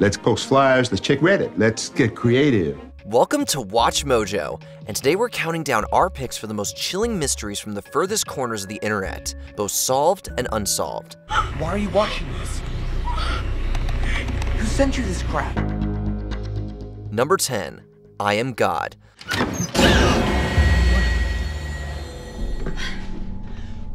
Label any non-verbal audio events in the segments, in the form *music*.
Let's post flyers, let's check Reddit, let's get creative. Welcome to Watch Mojo, and today we're counting down our picks for the most chilling mysteries from the furthest corners of the internet, both solved and unsolved. Why are you watching this? Who sent you this crap? Number 10, I Am God.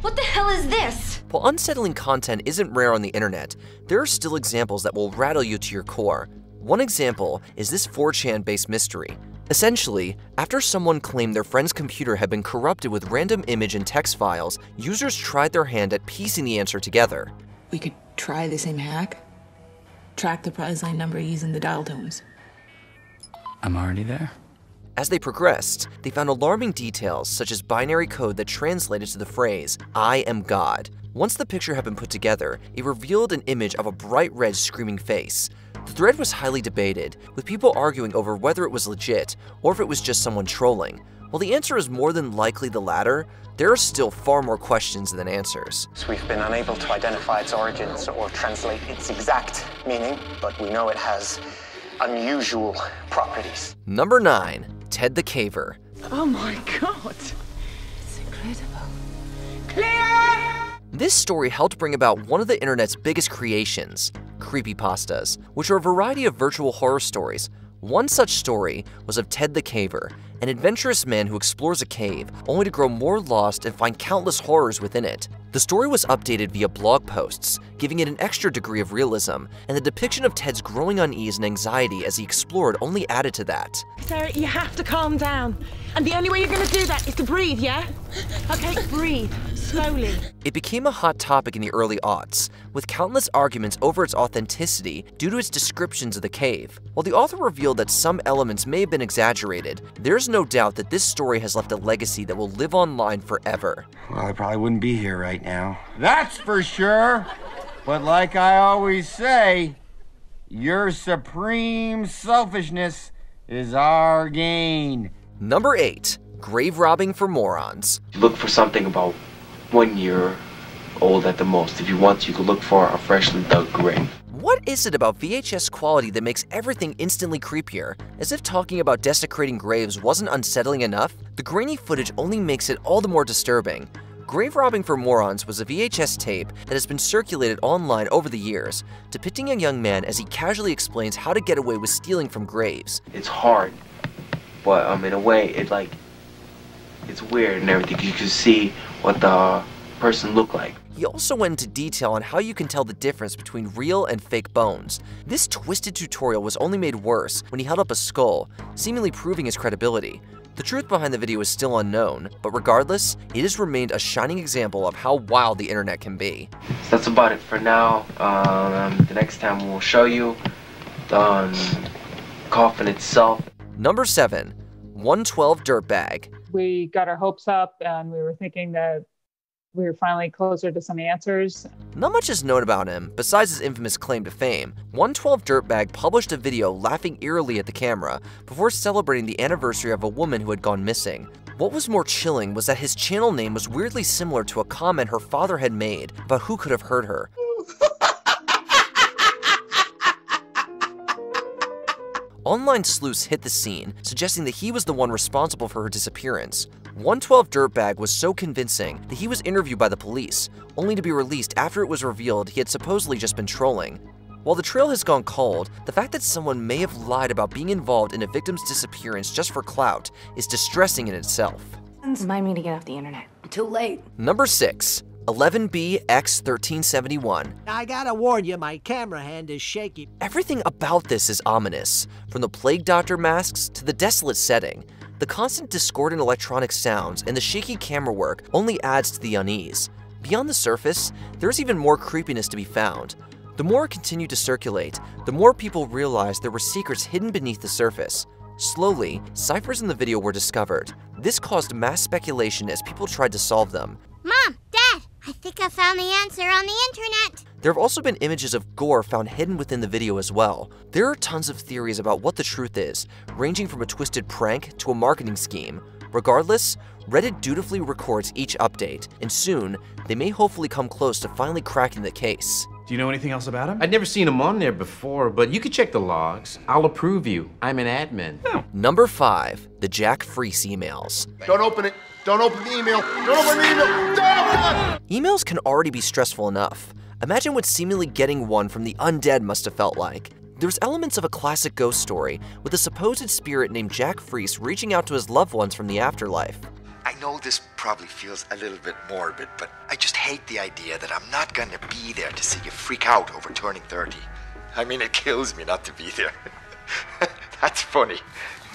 What the hell is this? While unsettling content isn't rare on the internet, there are still examples that will rattle you to your core. One example is this 4chan based mystery. Essentially, after someone claimed their friend's computer had been corrupted with random image and text files, users tried their hand at piecing the answer together. We could try the same hack. Track the prize line number using the dial tones. I'm already there. As they progressed, they found alarming details such as binary code that translated to the phrase, I am God. Once the picture had been put together, it revealed an image of a bright red screaming face. The thread was highly debated, with people arguing over whether it was legit or if it was just someone trolling. While the answer is more than likely the latter, there are still far more questions than answers. So we've been unable to identify its origins or translate its exact meaning, but we know it has unusual properties. Number 9. Ted the Caver. Oh my god! It's incredible. Clear! This story helped bring about one of the internet's biggest creations, creepypastas, which are a variety of virtual horror stories. One such story was of Ted the Caver, an adventurous man who explores a cave, only to grow more lost and find countless horrors within it. The story was updated via blog posts, giving it an extra degree of realism, and the depiction of Ted's growing unease and anxiety as he explored only added to that. Sarah, you have to calm down. And the only way you're gonna do that is to breathe, yeah? Okay, breathe. Slowly. It became a hot topic in the early aughts, with countless arguments over its authenticity due to its descriptions of the cave. While the author revealed that some elements may have been exaggerated, there's no doubt that this story has left a legacy that will live online forever. Well, I probably wouldn't be here right now. That's for sure. But like I always say, your supreme selfishness is our gain. Number 8. Grave Robbing for Morons. Look for something about one year old at the most. If you want, you could look for a freshly dug grave. What is it about VHS quality that makes everything instantly creepier? As if talking about desecrating graves wasn't unsettling enough, the grainy footage only makes it all the more disturbing. Grave Robbing for Morons was a VHS tape that has been circulated online over the years, depicting a young man as he casually explains how to get away with stealing from graves. It's hard, but um, in a way, it like it's weird and everything. You can see what the person looked like. He also went into detail on how you can tell the difference between real and fake bones. This twisted tutorial was only made worse when he held up a skull, seemingly proving his credibility. The truth behind the video is still unknown, but regardless, it has remained a shining example of how wild the internet can be. So that's about it for now. Um, the next time we'll show you the um, coffin itself. Number 7. 112 Dirtbag. We got our hopes up and we were thinking that we were finally closer to some answers. Not much is known about him, besides his infamous claim to fame. 112 Dirtbag published a video laughing eerily at the camera before celebrating the anniversary of a woman who had gone missing. What was more chilling was that his channel name was weirdly similar to a comment her father had made about who could have heard her. Online sleuths hit the scene, suggesting that he was the one responsible for her disappearance. 112 Dirtbag was so convincing that he was interviewed by the police, only to be released after it was revealed he had supposedly just been trolling. While the trail has gone cold, the fact that someone may have lied about being involved in a victim's disappearance just for clout is distressing in itself. Remind me to get off the internet. Too late. Number 6. 11B-X1371. I gotta warn you, my camera hand is shaky. Everything about this is ominous, from the plague doctor masks to the desolate setting. The constant discordant electronic sounds and the shaky camera work only adds to the unease. Beyond the surface, there's even more creepiness to be found. The more it continued to circulate, the more people realized there were secrets hidden beneath the surface. Slowly, ciphers in the video were discovered. This caused mass speculation as people tried to solve them. Mom, Dad, I think I found the answer on the internet. There have also been images of gore found hidden within the video as well. There are tons of theories about what the truth is, ranging from a twisted prank to a marketing scheme. Regardless, Reddit dutifully records each update, and soon, they may hopefully come close to finally cracking the case. Do you know anything else about him? I'd never seen him on there before, but you could check the logs. I'll approve you. I'm an admin. Oh. Number 5. The Jack Froese emails. Don't open it. Don't open the email. Don't open the email. Don't it. Emails can already be stressful enough. Imagine what seemingly getting one from the undead must have felt like. There's elements of a classic ghost story, with a supposed spirit named Jack Froese reaching out to his loved ones from the afterlife. I know this probably feels a little bit morbid, but I just hate the idea that I'm not gonna be there to see you freak out over turning 30. I mean, it kills me not to be there. *laughs* That's funny.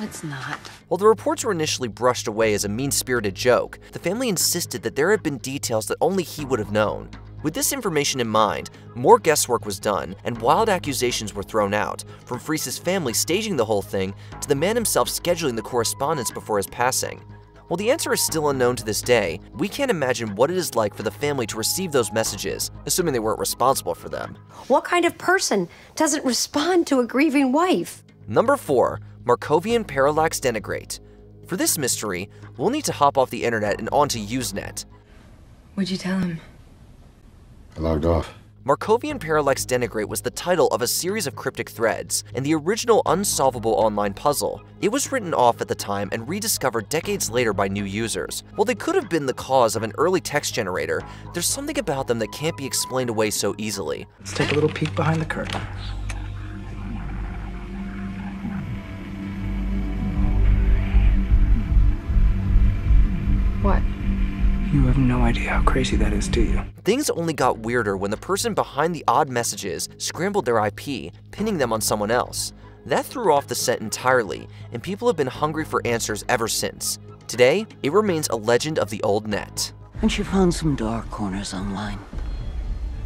It's not. While the reports were initially brushed away as a mean spirited joke, the family insisted that there had been details that only he would have known. With this information in mind, more guesswork was done and wild accusations were thrown out, from Froese's family staging the whole thing to the man himself scheduling the correspondence before his passing. While the answer is still unknown to this day, we can't imagine what it is like for the family to receive those messages, assuming they weren't responsible for them. What kind of person doesn't respond to a grieving wife? Number 4. Markovian Parallax Denigrate. For this mystery, we'll need to hop off the internet and onto Usenet. What'd you tell him? I logged off. Markovian Parallax Denigrate was the title of a series of cryptic threads and the original unsolvable online puzzle. It was written off at the time and rediscovered decades later by new users. While they could have been the cause of an early text generator, there's something about them that can't be explained away so easily. Let's take a little peek behind the curtain. What? You have no idea how crazy that is, do you? Things only got weirder when the person behind the odd messages scrambled their IP, pinning them on someone else. That threw off the scent entirely, and people have been hungry for answers ever since. Today, it remains a legend of the old net. And she found some dark corners online.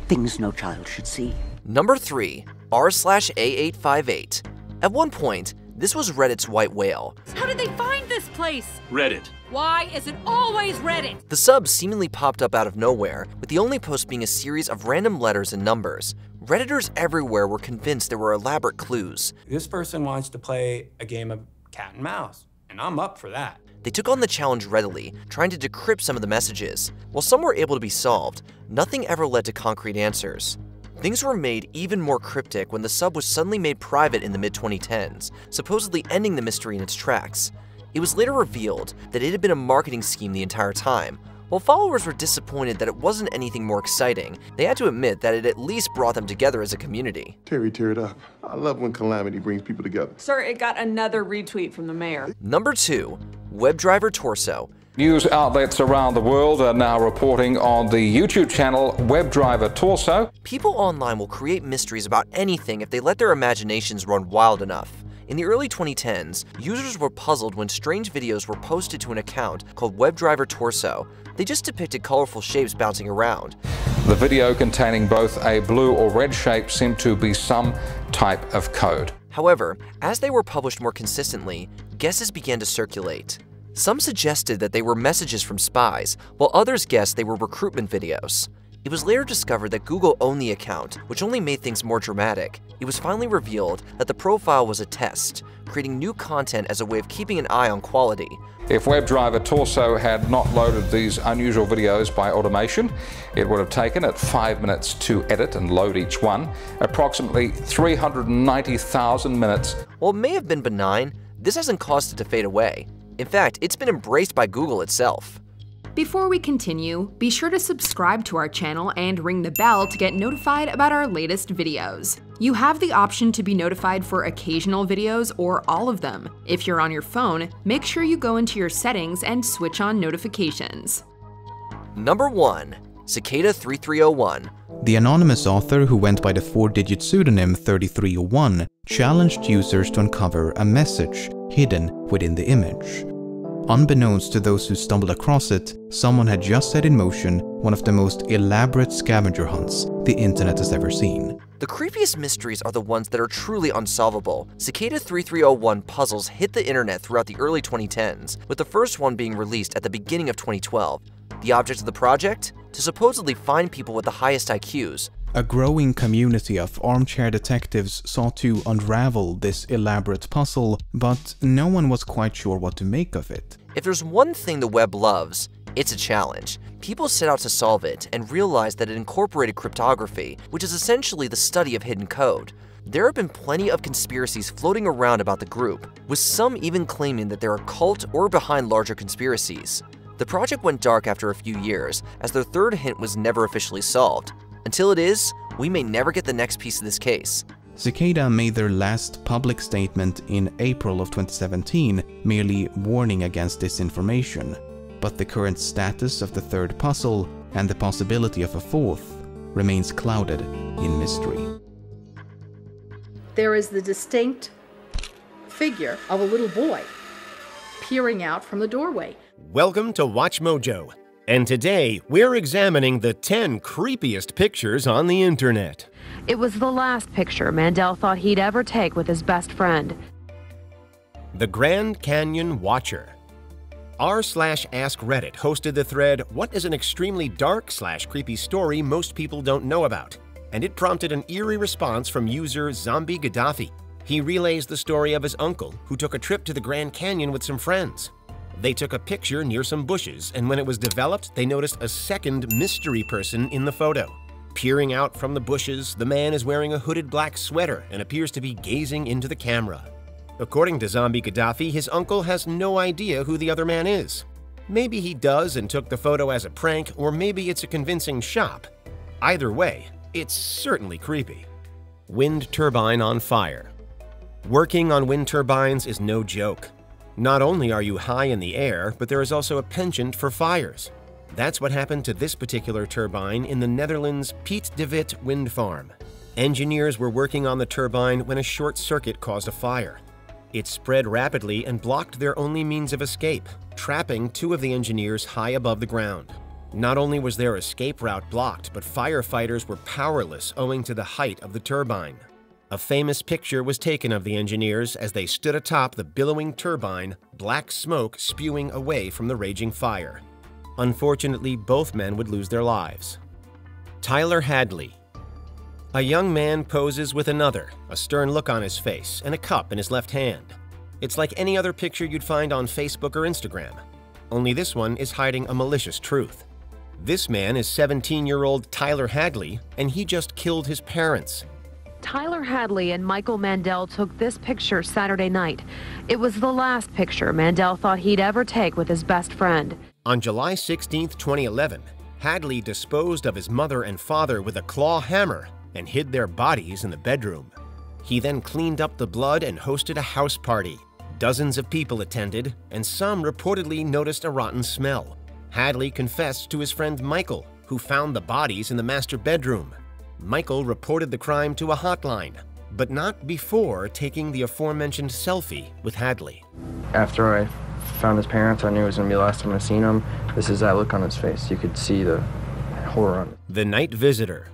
Things no child should see. Number 3. R slash A858. At one point, this was Reddit's white whale. How did they find this place? Reddit. Why is it always Reddit? The sub seemingly popped up out of nowhere, with the only post being a series of random letters and numbers. Redditors everywhere were convinced there were elaborate clues. This person wants to play a game of cat and mouse, and I'm up for that. They took on the challenge readily, trying to decrypt some of the messages. While some were able to be solved, nothing ever led to concrete answers. Things were made even more cryptic when the sub was suddenly made private in the mid 2010s, supposedly ending the mystery in its tracks. It was later revealed that it had been a marketing scheme the entire time. While followers were disappointed that it wasn't anything more exciting, they had to admit that it at least brought them together as a community. Terry tear it up. I love when calamity brings people together. Sir, it got another retweet from the mayor. Number 2. WebDriver Torso. News outlets around the world are now reporting on the YouTube channel WebDriver Torso. People online will create mysteries about anything if they let their imaginations run wild enough. In the early 2010s, users were puzzled when strange videos were posted to an account called WebDriver Torso. They just depicted colorful shapes bouncing around. The video containing both a blue or red shape seemed to be some type of code. However, as they were published more consistently, guesses began to circulate. Some suggested that they were messages from spies, while others guessed they were recruitment videos. It was later discovered that Google owned the account, which only made things more dramatic. It was finally revealed that the profile was a test, creating new content as a way of keeping an eye on quality. If WebDriver Torso had not loaded these unusual videos by automation, it would have taken it 5 minutes to edit and load each one, approximately 390,000 minutes. While it may have been benign, this hasn't caused it to fade away. In fact, it's been embraced by Google itself. Before we continue, be sure to subscribe to our channel and ring the bell to get notified about our latest videos. You have the option to be notified for occasional videos or all of them. If you're on your phone, make sure you go into your settings and switch on notifications. Number 1. Cicada 3301. The anonymous author who went by the four-digit pseudonym 3301 challenged users to uncover a message hidden within the image. Unbeknownst to those who stumbled across it, someone had just set in motion one of the most elaborate scavenger hunts the internet has ever seen. The creepiest mysteries are the ones that are truly unsolvable. Cicada 3301 puzzles hit the internet throughout the early 2010s, with the first one being released at the beginning of 2012. The object of the project? To supposedly find people with the highest IQs. A growing community of armchair detectives sought to unravel this elaborate puzzle, but no one was quite sure what to make of it. If there's one thing the web loves, It's a challenge. People set out to solve it and realized that it incorporated cryptography, which is essentially the study of hidden code. There have been plenty of conspiracies floating around about the group, with some even claiming that they're a cult or behind larger conspiracies. The project went dark after a few years, as their third hint was never officially solved. Until it is, we may never get the next piece of this case. Cicada made their last public statement in April of 2017, merely warning against disinformation. But the current status of the third puzzle and the possibility of a fourth remains clouded in mystery. There is the distinct figure of a little boy peering out from the doorway. Welcome to Watch Mojo, and today we're examining the 10 creepiest pictures on the internet. It was the last picture Mandel thought he'd ever take with his best friend. The Grand Canyon Watcher. R slash Ask Reddit hosted the thread, What is an extremely dark slash creepy story most people don't know about? And it prompted an eerie response from user Zombie Gaddafi. He relays the story of his uncle, who took a trip to the Grand Canyon with some friends. They took a picture near some bushes, and when it was developed, they noticed a second mystery person in the photo. Peering out from the bushes, the man is wearing a hooded black sweater and appears to be gazing into the camera. According to Zombie Gaddafi, his uncle has no idea who the other man is. Maybe he does and took the photo as a prank, or maybe it's a convincing shop. Either way, it's certainly creepy. Wind turbine on fire. Working on wind turbines is no joke. Not only are you high in the air, but there is also a penchant for fires. That's what happened to this particular turbine in the Netherlands' Piet de Wit wind farm. Engineers were working on the turbine when a short circuit caused a fire. It spread rapidly and blocked their only means of escape, trapping two of the engineers high above the ground. Not only was their escape route blocked, but firefighters were powerless owing to the height of the turbine. A famous picture was taken of the engineers as they stood atop the billowing turbine, black smoke spewing away from the raging fire. Unfortunately, both men would lose their lives. Tyler Hadley. A young man poses with another, a stern look on his face, and a cup in his left hand. It's like any other picture you'd find on Facebook or Instagram, only this one is hiding a malicious truth. This man is 17 year old Tyler Hadley, and he just killed his parents. Tyler Hadley and Michael Mandel took this picture Saturday night. It was the last picture Mandel thought he'd ever take with his best friend. On July 16, 2011, Hadley disposed of his mother and father with a claw hammer and hid their bodies in the bedroom. He then cleaned up the blood and hosted a house party. Dozens of people attended, and some reportedly noticed a rotten smell. Hadley confessed to his friend Michael, who found the bodies in the master bedroom. Michael reported the crime to a hotline, but not before taking the aforementioned selfie with Hadley. After I found his parents, I knew it was going to be the last time I seen him. This is that look on his face. You could see the horror on it. The Night Visitor.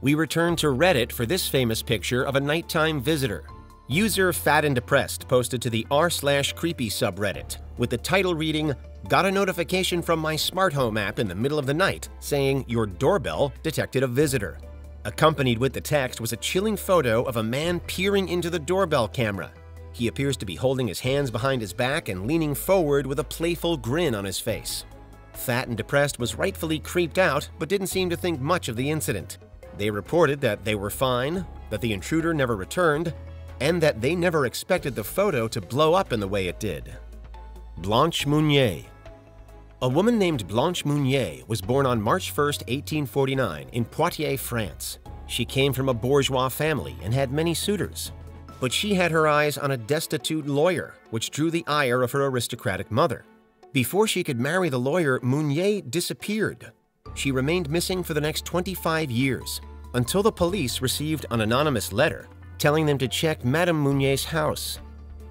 We return to Reddit for this famous picture of a nighttime visitor. User Fat and Depressed posted to the r slash creepy subreddit with the title reading, Got a notification from my smart home app in the middle of the night saying your doorbell detected a visitor. Accompanied with the text was a chilling photo of a man peering into the doorbell camera. He appears to be holding his hands behind his back and leaning forward with a playful grin on his face. Fat and Depressed was rightfully creeped out, but didn't seem to think much of the incident. They reported that they were fine, that the intruder never returned, and that they never expected the photo to blow up in the way it did. Blanche Monnier A woman named Blanche Monnier was born on March 1, 1849, in Poitiers, France. She came from a bourgeois family and had many suitors. But she had her eyes on a destitute lawyer, which drew the ire of her aristocratic mother. Before she could marry the lawyer, Monnier disappeared. She remained missing for the next 25 years, until the police received an anonymous letter telling them to check Madame Monnier's house.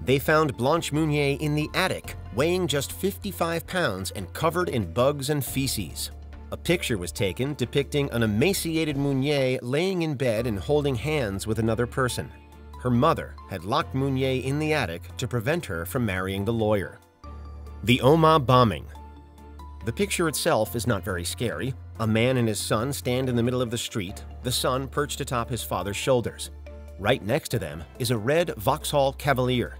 They found Blanche Monnier in the attic, weighing just 55 pounds and covered in bugs and feces. A picture was taken depicting an emaciated Monnier laying in bed and holding hands with another person. Her mother had locked Monnier in the attic to prevent her from marrying the lawyer. The Omagh bombing. The picture itself is not very scary. A man and his son stand in the middle of the street, the son perched atop his father's shoulders. Right next to them is a red Vauxhall Cavalier.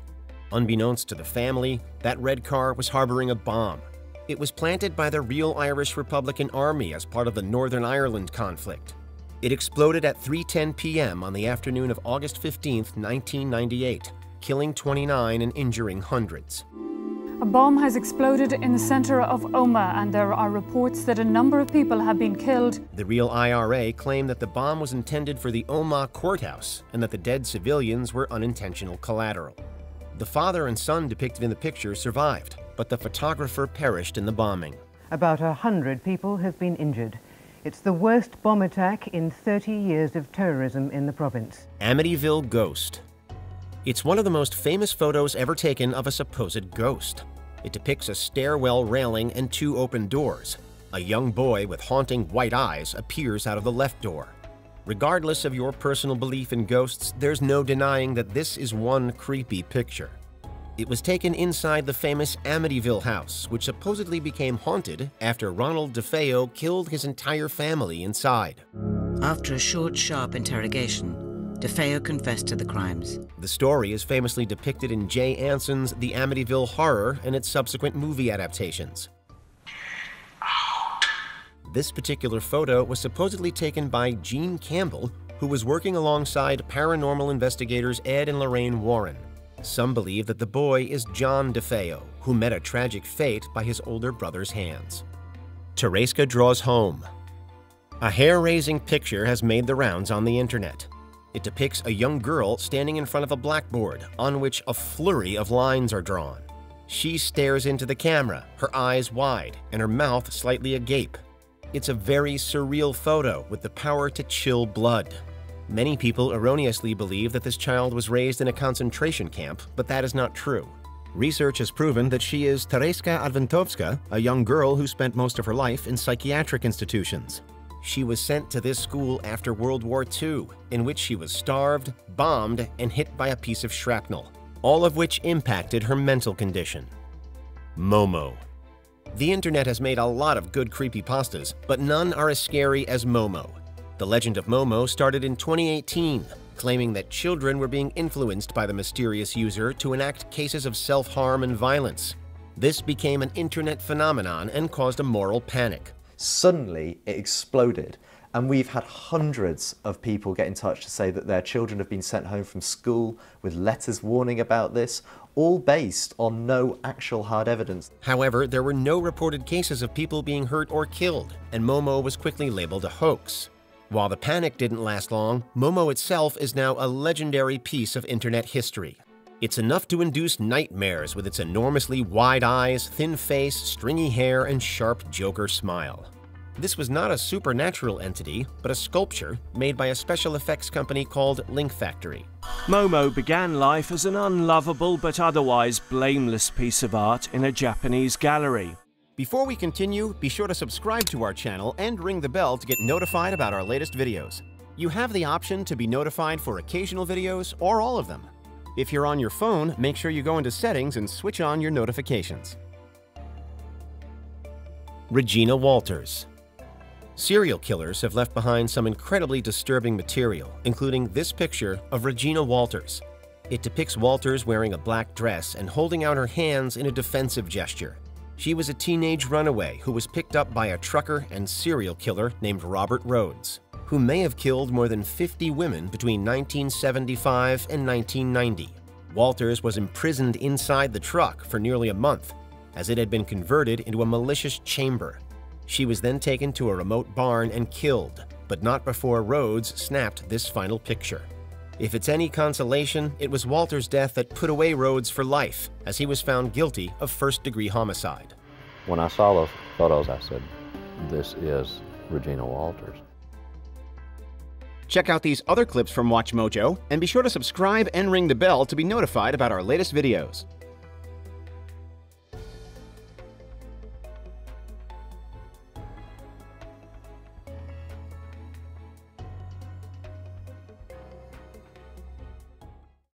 Unbeknownst to the family, that red car was harboring a bomb. It was planted by the Real Irish Republican Army as part of the Northern Ireland conflict. It exploded at 3:10 p.m. on the afternoon of August 15, 1998, killing 29 and injuring hundreds. A bomb has exploded in the center of Omagh, and there are reports that a number of people have been killed. The real IRA claimed that the bomb was intended for the Omagh courthouse and that the dead civilians were unintentional collateral. The father and son depicted in the picture survived, but the photographer perished in the bombing. About a hundred people have been injured. It's the worst bomb attack in 30 years of terrorism in the province. Amityville Ghost. It's one of the most famous photos ever taken of a supposed ghost. It depicts a stairwell railing and two open doors. A young boy with haunting white eyes appears out of the left door. Regardless of your personal belief in ghosts, there's no denying that this is one creepy picture. It was taken inside the famous Amityville house, which supposedly became haunted after Ronald DeFeo killed his entire family inside. After a short, sharp interrogation, DeFeo confessed to the crimes. The story is famously depicted in Jay Anson's The Amityville Horror and its subsequent movie adaptations. This particular photo was supposedly taken by Gene Campbell, who was working alongside paranormal investigators Ed and Lorraine Warren. Some believe that the boy is John DeFeo, who met a tragic fate by his older brother's hands. Tereska draws home. A hair-raising picture has made the rounds on the internet. It depicts a young girl standing in front of a blackboard on which a flurry of lines are drawn. She stares into the camera, her eyes wide and her mouth slightly agape. It's a very surreal photo with the power to chill blood. Many people erroneously believe that this child was raised in a concentration camp, but that is not true. Research has proven that she is Tereska Adwentowska, a young girl who spent most of her life in psychiatric institutions. She was sent to this school after World War II, in which she was starved, bombed, and hit by a piece of shrapnel, all of which impacted her mental condition. Momo. The internet has made a lot of good creepypastas, but none are as scary as Momo. The legend of Momo started in 2018, claiming that children were being influenced by the mysterious user to enact cases of self-harm and violence. This became an internet phenomenon and caused a moral panic. Suddenly, it exploded, and we've had hundreds of people get in touch to say that their children have been sent home from school with letters warning about this, all based on no actual hard evidence. However, there were no reported cases of people being hurt or killed, and Momo was quickly labeled a hoax. While the panic didn't last long, Momo itself is now a legendary piece of internet history. It's enough to induce nightmares with its enormously wide eyes, thin face, stringy hair, and sharp Joker smile. This was not a supernatural entity, but a sculpture made by a special effects company called Link Factory. Momo began life as an unlovable but otherwise blameless piece of art in a Japanese gallery. Before we continue, be sure to subscribe to our channel and ring the bell to get notified about our latest videos. You have the option to be notified for occasional videos or all of them. If you're on your phone, make sure you go into Settings and switch on your notifications. Regina Walters Serial killers have left behind some incredibly disturbing material, including this picture of Regina Walters. It depicts Walters wearing a black dress and holding out her hands in a defensive gesture. She was a teenage runaway who was picked up by a trucker and serial killer named Robert Rhodes, who may have killed more than 50 women between 1975 and 1990. Walters was imprisoned inside the truck for nearly a month, as it had been converted into a malicious chamber. She was then taken to a remote barn and killed, but not before Rhodes snapped this final picture. If it's any consolation, it was Walter's death that put away Rhodes for life, as he was found guilty of first-degree homicide. When I saw those photos, I said, this is Regina Walters. Check out these other clips from WatchMojo, and be sure to subscribe and ring the bell to be notified about our latest videos.